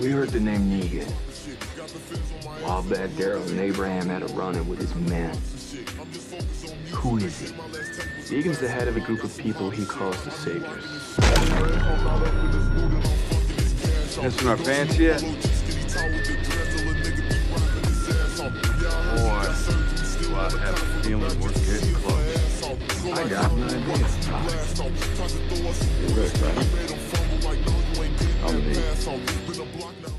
We heard the name Negan. While back Daryl and Abraham had a run-in with his men. Who is he? Negan's the head of a group of people he calls the Saviors. Missing our pants yet? Boy, do I have a feeling we're getting close. I got an idea. You're right, right? I'll leave.